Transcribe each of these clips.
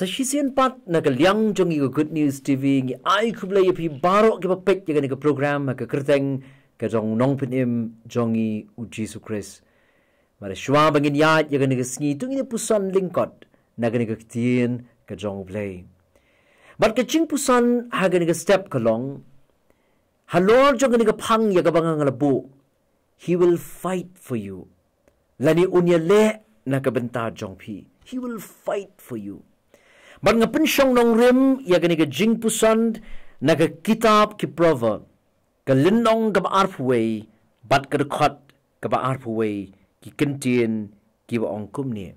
sa shisian pat na ka liang jong i good news tv ngi ai khuble ye pi baro ke pek ye ka program ka kerteng ka jong nong pin im jong i u jesus christ. Mara shwa bangin ya ye ni sngi tung ni pusan lingkot na ni ka tien ka jong play but ka ching pusan ha ni ka step ka long. Halor jong ni ka phang ye bangang bu he will fight for you. Lani unya le na ka benta jong pi he will fight for you Bat nga pensyong nong rim ya gani ka jing pusand na ka kitab ki proverb. Ka linong ka ba arfway bat ka dekat ka ba arfway ki kentien ki ba ong kumni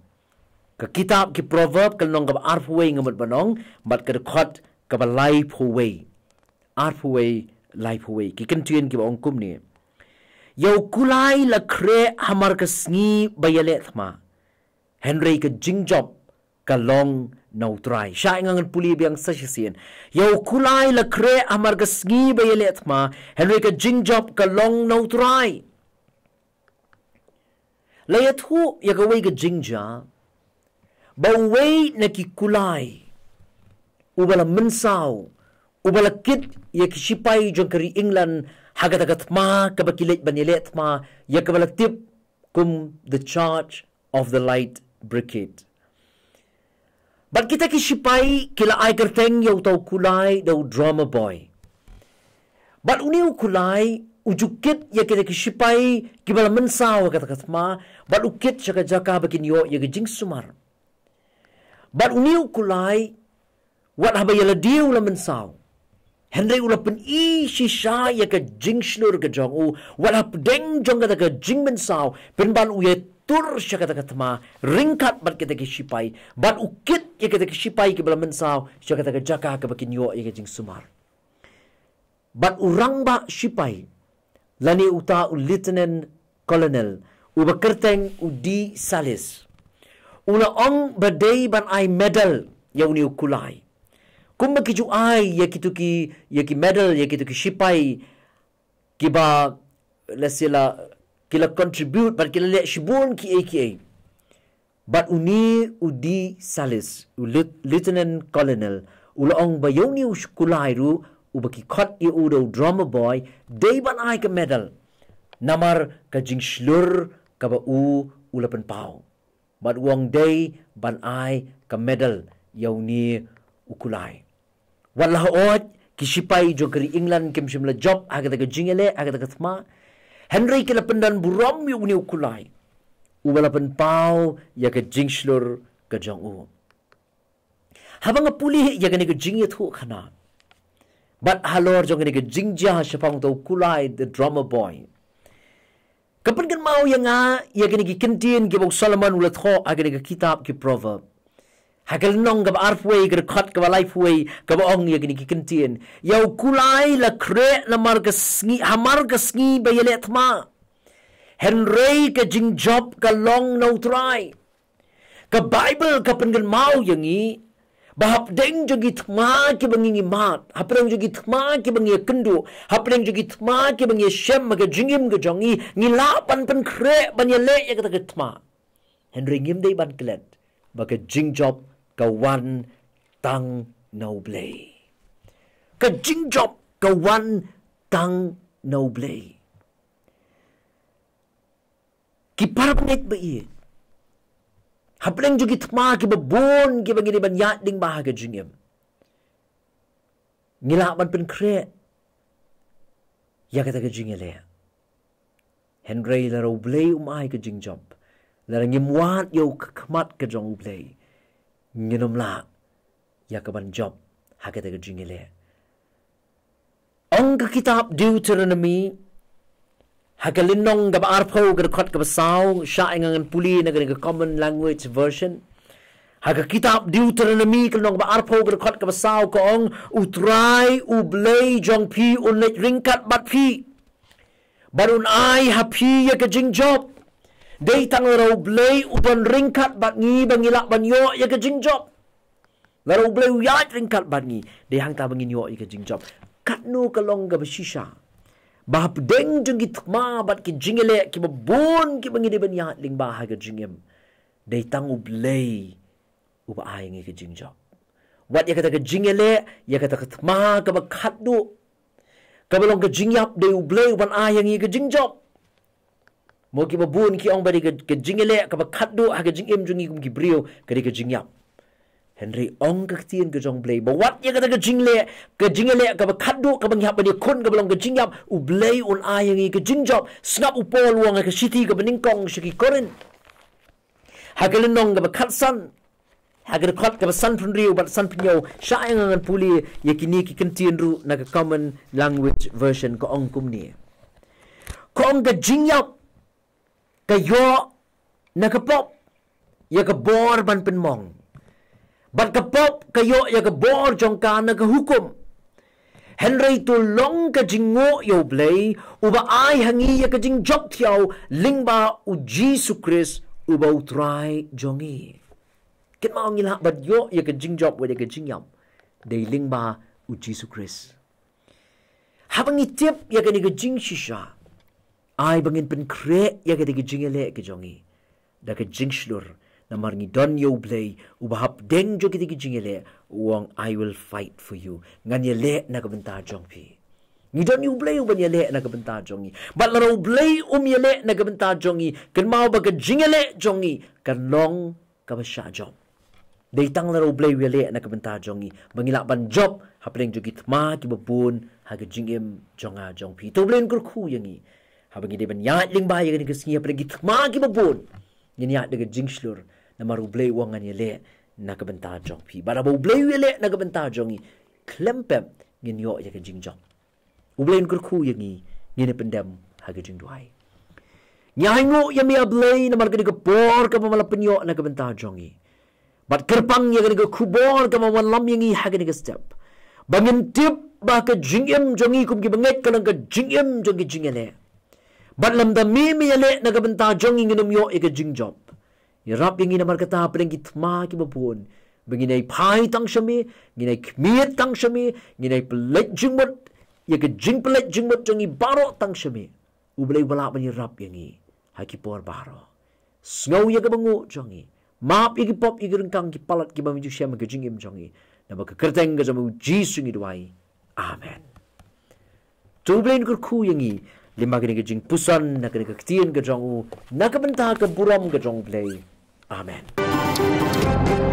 ka kitab ki proverb ka linong ka ba arfway nga mat banong bat ka dekat ka ba arfway life way ki kentien ki ba ong kumni Yau kulai la kre hamar ka sngi bayale thma. Henry ka jingjob ka long no try sha ngang puli biang sa sien yo kulai la kre amar ga sngi ba yele atma henry ka jing job ka long no try la ya thu ya ga wei ga jing ja ba wei na ki kulai. Ubala min sao ubala kit ya ki shipai jong kari england haga daga tma ka ba kilet ban yele atma ya ka bala tip kum the charge of the light brigade But kita ki sipai kila ai kerteng yau tau kulai dau drama boy. But uni u kulai ujukit ya kita ki sipai ki bala mensau kata kata ma. But ukit jaka jaka bakin yo ya jing sumar. But uni kulai wat haba yala dia ula mensau. Henry ula pen i shisha ya ka jing shlur ka jong u. Wat hap deng jong ka jing mensau. Pen ban tur siya kata ringkat bat kita ke sipai bat ukit ya kita ke sipai ke belam mensau siya kata ke jaka ke bakin yo ya jing sumar. Bat urang ba sipai lani uta u lieutenant colonel u bekerteng u di salis. Una ong badai ban ai medal ya uni kulai. Kum kiju ai ya kitu ki ya ki medal ya kitu ki sipai kiba lasila kila contribute but kila lek shibun ki AKA. But uni udi salis, u lieutenant colonel, u laong bayoni u shkulai ru, u baki kot i u do drama boy, day ban ai ka medal. Namar ka jing shlur ka ba u u lapan pao. But uang day ban ai ka medal yauni u kulai. Walah ot, kisipai jo kari England kim shimla job agata ka jingele agata ka thma Henry kila pendan buram yu ni ukulai. Ubala pen pau ya ke jingslur ke jong u. Habang puli ya ke ni ke jing thu khana. But halor jong ni ke jingja shapang to ukulai the drummer boy. Kapan kan mau yang a ya ke ni ke kentin ke bok Solomon ulat kho agani ke kitab ke proverb. Hakal nong gab arfway gab khat gab lifeway gab ong ya gini kikentien. Yau kulai la kre na marga sngi hamar ga sngi bayele tma. Henry ka jing job ka long no try. Ka Bible ka pengen mau yang i. Bahap deng jogi tma ki bangi mat. Hapreng jogi tma ki bangi kendu. Hapreng jogi tma ki bangi shem ka jingim ka jongi. Ngilapan pen kre banya le ya kata tma. Henry ngim dei ban klet. Baka jing job ka wan tang noble. Ka jingjop ka wan tang noble. Ki parapnek ba iye? Hapleng juga tma ki babon ki bagi ban yat ding bahaga jingem. Ngila ban pen kre. Ya kata ka jingele. Henry la ro blay umay ka jingjop. La ngimwat yo kakmat ka jong blay nginom la ya ka ban job ha ka ga jingile. Ong ka kitab deuteronomy ha ka linong ga ar pho ga khat ka sao sha ing ang puli na ga common language version. Ha ka kitab deuteronomy ka nong ba ar pho ga khat ka sao ko ong utrai u blay jong pi un let ringkat bat pi barun ai ha pi ya ka jing job Day tang raw blay uban ringkat bat ngi bangila ban yo ya ke jingjop. Raw blay uyat ringkat bat ngi. Day hang ta bangin yo ya ke jingjop. Kat no kalong ga bashisha. Bahap deng jung git ma bat ki jingele ki babon ki bangin ban ya ling ba ha ke jingem. Day tang u blay uba ai ngi ke jingjop. wat ya kata ke jingele ya kata ke ma ka ba khat du ka ba long ke jingyap de u ble ban a yang i ke jingjop mo ki ba bun ki ong ba de ke jingele ka ba khat du ha ke jingem jungi kum ki brio ka de ke jingyap Henry ong ka tien ke jong ble ba wat ya kata ke jingle ke jingele ka ba khat du ka ba ngyap ba de kun ka ba long ke jingyap u ble un a yang i ke jingjop snap u pol wong ka city ka ba kong shi ki korin. Ha ke lenong ka ba khat san Agar khat ka san pun riu bat san pinyo sha ngan puli yakini ki kentien ru na ka common language version ko ong kum ni. Ko ong ka jingyap ka yo na ka pop ya ka bor ban pen mong. Bat ka pop ka yo ya ka bor jong ka na ka hukum. Henry tu long ka jingo yo blay uba ai hangi ya ka jing jok tiao lingba u Jesus Christ uba utrai jongi. Ket mau ngila bad yo ya ke jing job wa ya ke jing yam. Dei ling ba u Jesus Christ. Habang itip ya ke ni ke jing shisha. Ai bangin pen kre ya ke ke jing ele ke jongi. Da ke jing shlur na mar ngi don yo play u ba hap deng jo ke ke jing ele wong I will fight for you. Ngan ye le na ke benta jong pi. Ni don you play u ban ye le na ke benta jongi. But la ro play um ye le na ke benta jongi. Ken mau ba ke jing ele jongi. Kan long ka ba sha job. Dei tang la roblay wele na kabenta jongi. Mangila ban job hapling jogi tma ki babun haga jingim jonga jong pi. To blen kur khu yangi. Habang ide ban ya ling ba yaga ni kesingi hapling ki tma ki babun. Ni ya daga jingslur na maru blay wangan yele na kabenta jong pi. Bara bo blay wele na kabenta jongi. Klempem ngin yo yaga jing jong. Ublen kur khu yangi ngin pendem haga jing duai. Nyahingo yami ablay na marga ni ka por ka mamalapinyo na kabenta jongi. Bat kerpang yang kena kubor ke mawan lam yang iha kena step. Bangin tip bah ke jongi kum kana ke jingim jongi jingele. Bat lam da mi mi yale na ke benta jongi nginum yo e ke jingjob. Ya rap yang ina markata apa yang kitma ki bapun. Bangin pai tang shami, nginai kmiet tang shami, nginai pelet jingmut, ya ke jing pelet jingmut jongi baro tang shami. Ublay wala man rap yang i. Haki por baro. Sngau ya ke bangu jongi. Maap igi pop igi rengkang ki palat ki bami jusya ma gajing im jongi. Na ba ga jamu jisu ngi duai. Amen. Tu blain kur ku yangi lima gini gajing pusan na gini ketien ga jongu na ka benta ka buram ga jong blay. Amen.